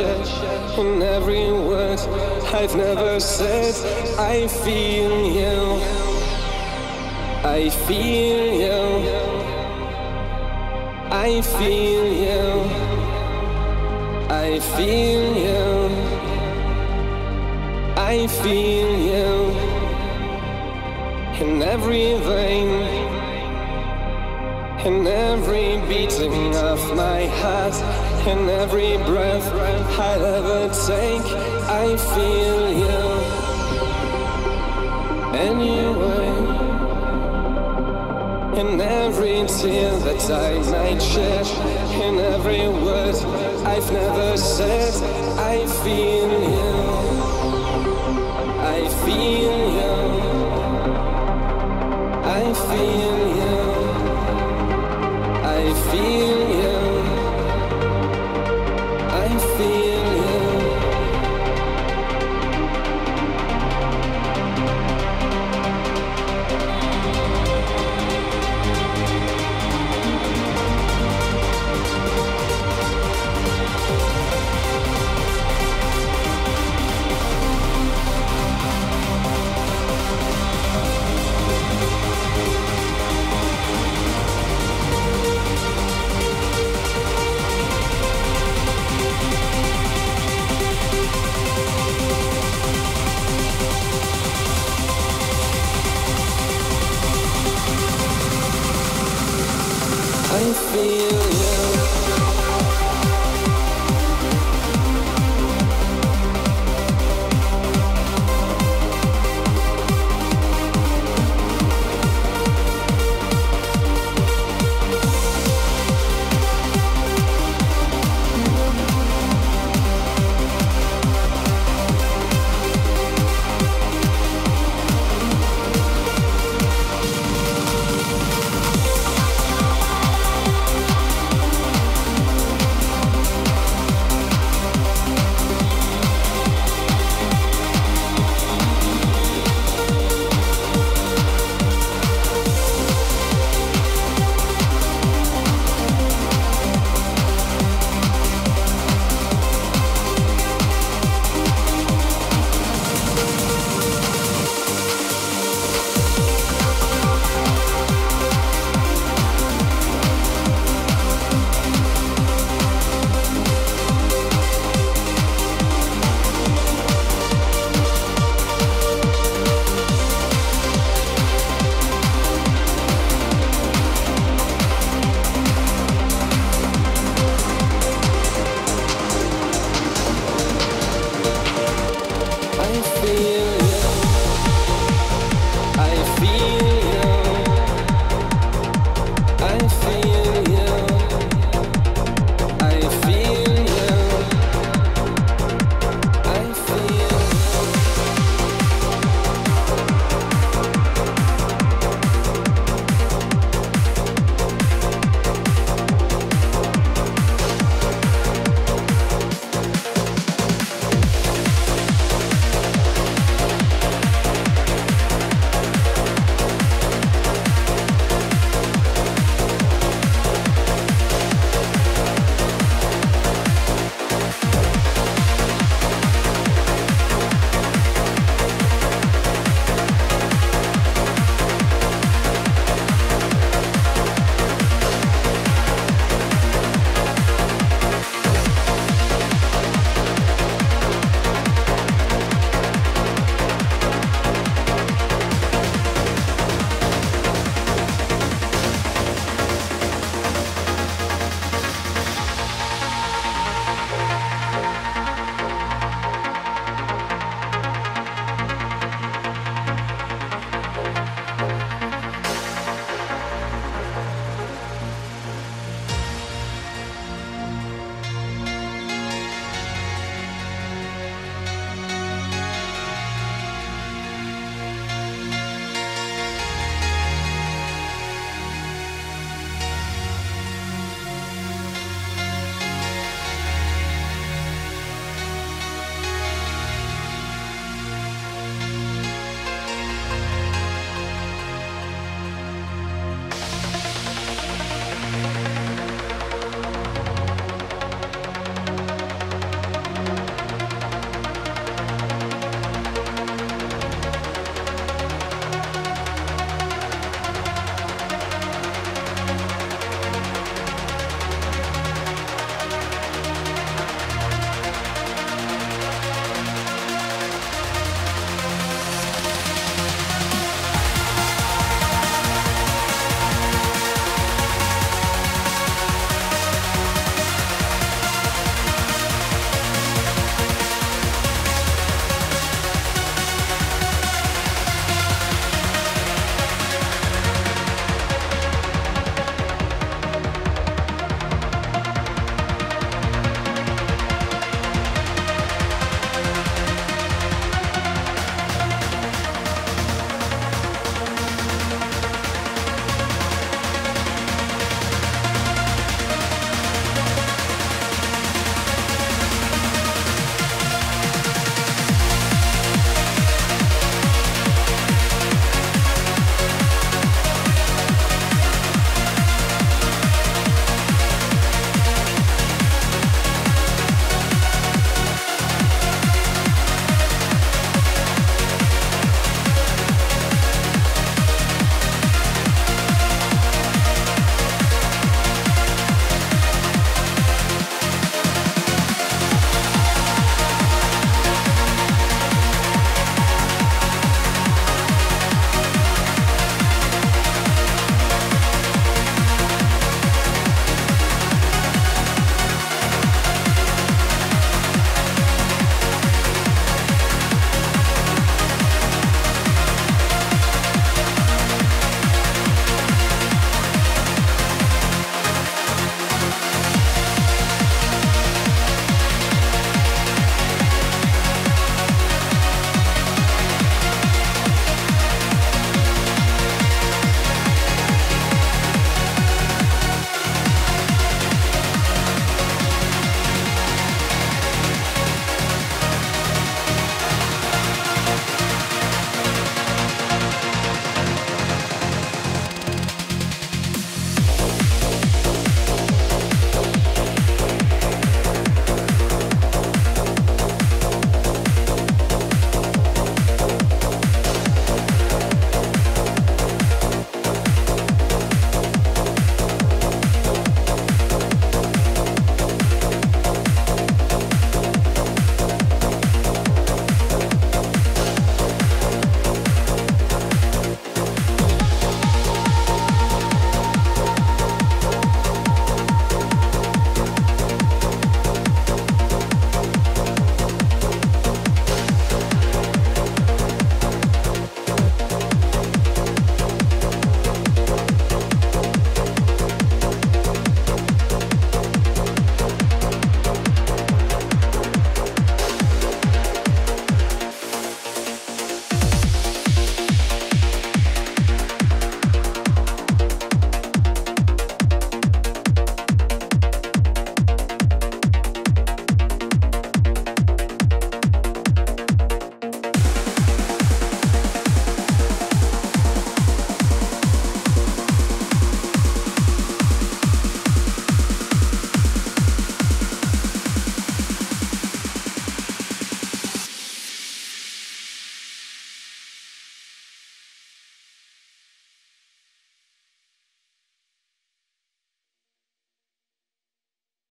in every word I've never said, I feel you. I feel you. I feel you. I feel you. I feel you in every vein, in every beating of my heart, in every breath I'll ever take. I feel you anyway. In every tear that I might shed, in every word I've never said, I feel you. I feel you. I feel you.